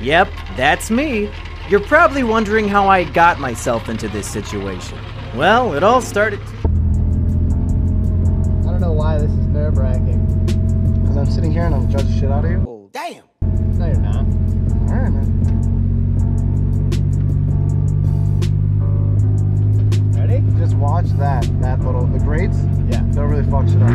Yep, that's me. You're probably wondering how I got myself into this situation. Well, it all started. I don't know why this is nerve wracking. Because I'm sitting here and I'm judging shit out of you. Oh, damn. No, you're not. Alright, man. Ready? Just watch that. That little, the grates, Yeah. they'll really fuck shit up.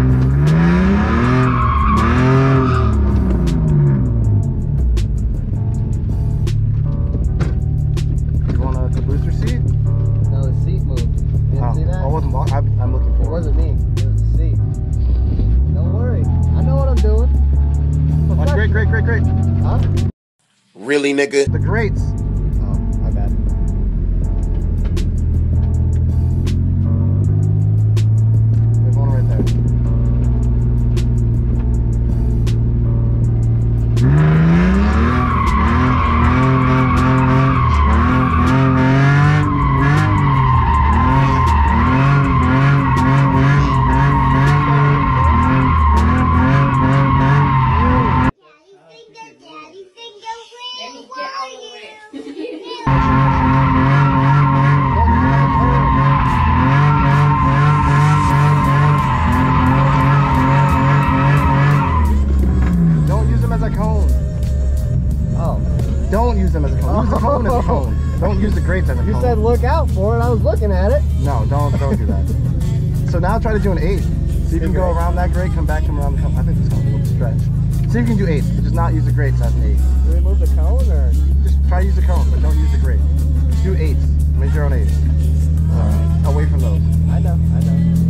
Really, nigga? The grates. Said look out for it. I was looking at it. No, don't don't do that. so now try to do an eight. So you can go around that grate, come back, come around the cone. I think this cone's a little stretch. See if you can do eight, just not use the grates as an eight. Do we move the cone or? Just try to use the cone, but don't use the grate. Do eights. Make your own eights. Away from those. I know, I know.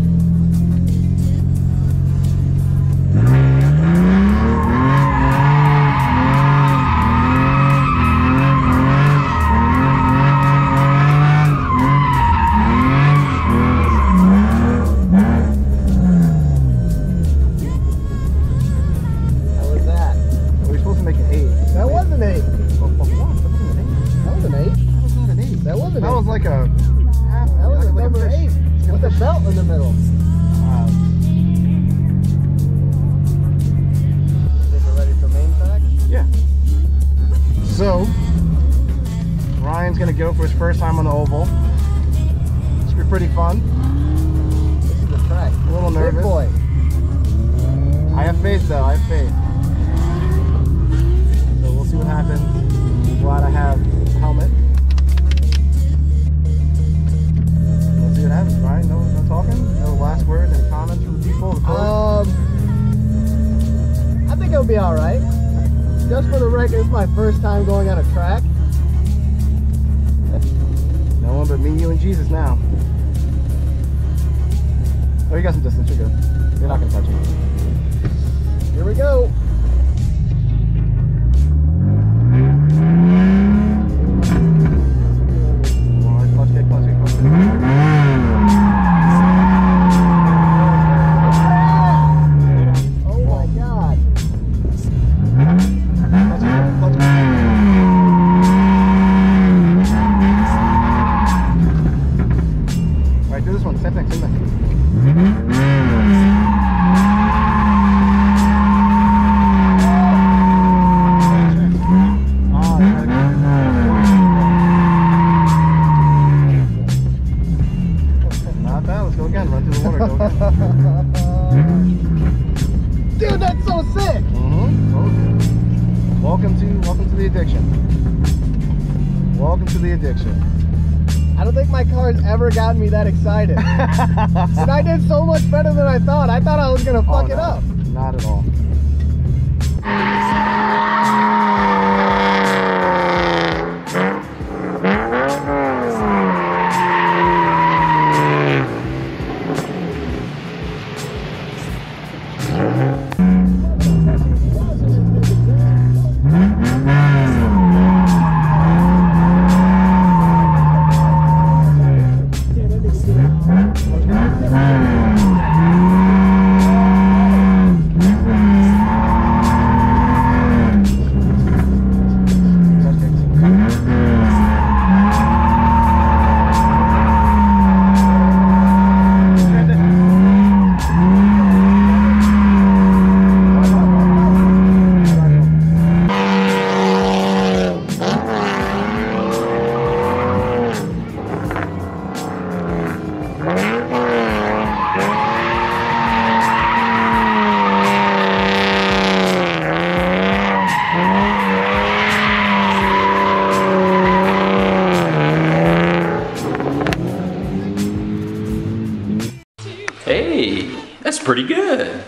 Faith though, I have faith. So we'll see what happens. Glad I have a helmet. We'll see what happens, Ryan. No, no talking? No last words, any comments from people? Um, I think it'll be all right. Just for the record, it's my first time going on a track. no one but me, you, and Jesus now. Oh, you got some distance, you're good. You're not gonna touch me. Here we go. That's pretty good.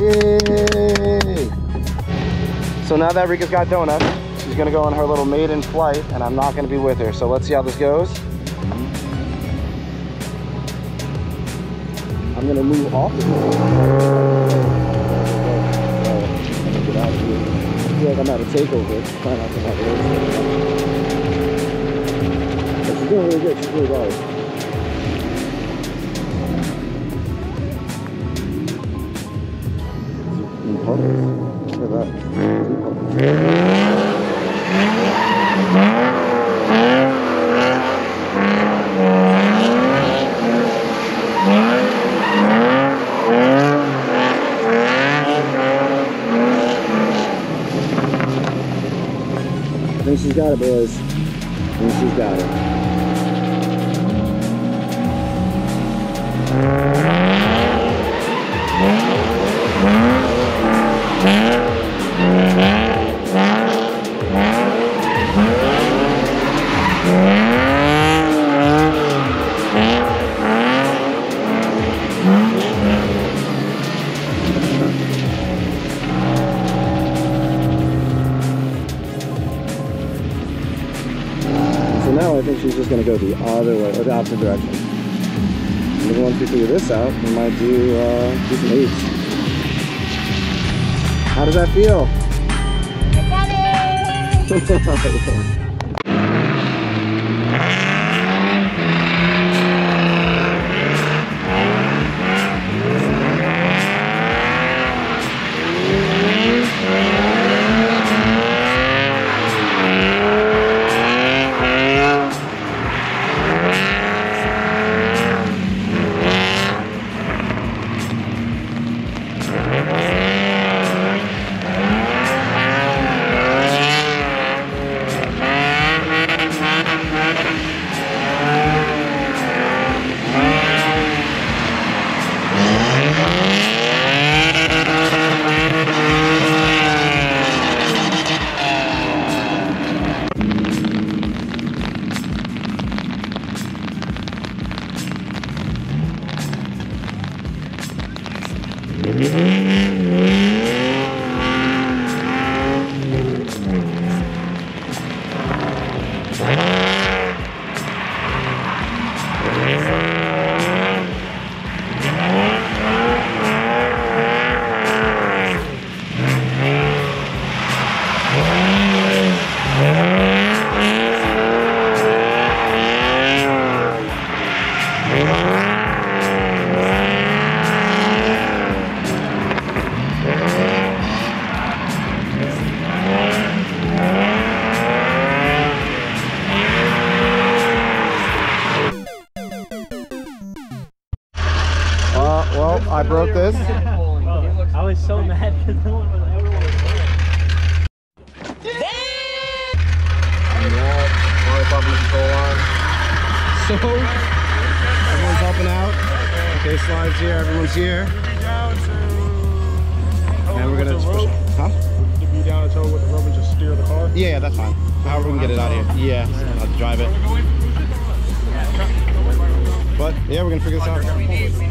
Yay! So now that Rika's got donuts, she's gonna go on her little maiden flight, and I'm not gonna be with her. So let's see how this goes. I'm gonna move off of. I feel like I'm at a takeover. Not to have it. But she's doing really good. She's really well. Look at that. Other way, or the opposite direction. And then once we figure this out, we might do uh, do some eights. How does that feel? Uh, well, I broke this. I was so mad because no one was everyone was So, everyone's helping out. Okay, slides here, everyone's here. And we're gonna push Huh? To be down a tow with the rope and just steer the car. Yeah, yeah, that's fine. However we can get it out of here. Yeah, I'll have to drive it. But, yeah, we're gonna figure this out.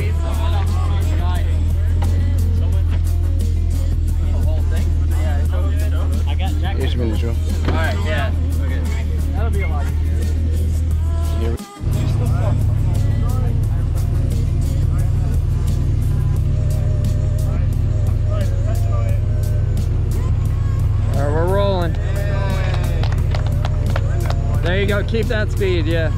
Keep that speed, yeah.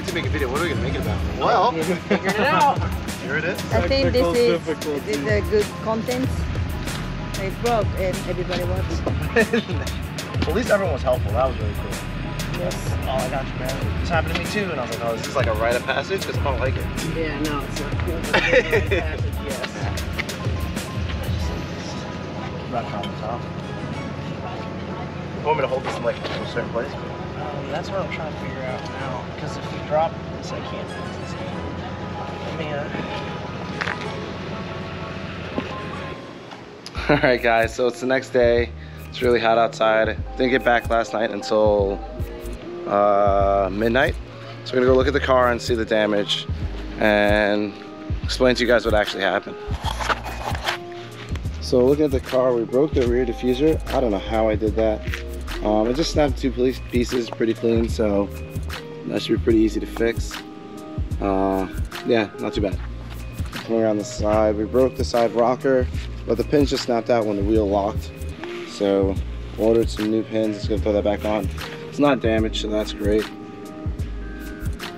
Sometimes I was like, I need to make a video. What are we gonna make it about? Well, Figured it out. here it is. I think this is, this is a good content. It broke and everybody watched. At least everyone was helpful. That was really cool. Yes. Oh, I got you, man. This happened to me too, and I was like, oh, is this like a rite of passage? Because I don't like it. Yeah, no, it's not cool. but it's a rite of passage, yes. Not problems, huh? You want me to hold this in like a certain place? Um, that's what I'm trying to figure out now. Because if you drop this, I can't fix this game. I mean, uh, All right, guys. So it's the next day. It's really hot outside. Didn't get back last night until uh, midnight. So we're gonna go look at the car and see the damage and explain to you guys what actually happened. So looking at the car, we broke the rear diffuser. I don't know how I did that. Um, I just snapped two pieces pretty clean, so that should be pretty easy to fix. Uh, yeah, not too bad. Coming around the side, we broke the side rocker, but the pins just snapped out when the wheel locked. So ordered some new pins. It's gonna throw that back on. It's not damaged, so that's great.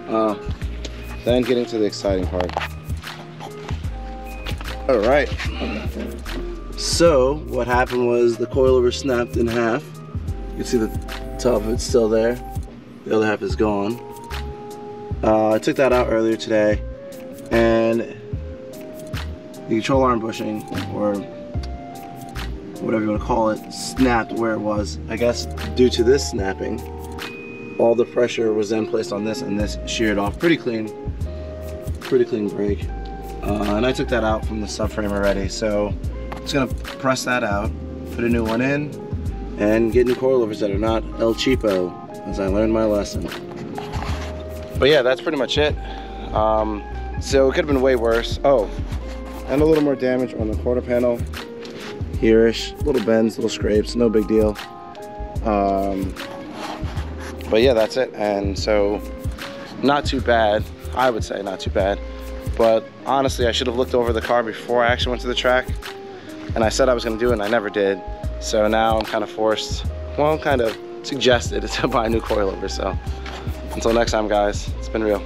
Uh, then getting to the exciting part. All right. So what happened was the coilover snapped in half. Can see the top of it's still there. The other half is gone. Uh, I took that out earlier today, and the control arm bushing, or whatever you want to call it, snapped where it was. I guess due to this snapping, all the pressure was then placed on this, and this sheared off pretty clean. Pretty clean break. Uh, and I took that out from the subframe already, so just gonna press that out, put a new one in, and get new coilovers that are not El Cheapo, as I learned my lesson. But yeah, that's pretty much it. Um, so it could have been way worse. Oh, and a little more damage on the quarter panel. Here-ish, little bends, little scrapes, no big deal. Um, but yeah, that's it. And so, not too bad. I would say not too bad. But honestly, I should have looked over the car before I actually went to the track. And I said I was gonna do it and I never did. So now I'm kind of forced, well, I'm kind of suggested to buy a new coilover. So until next time, guys, it's been real.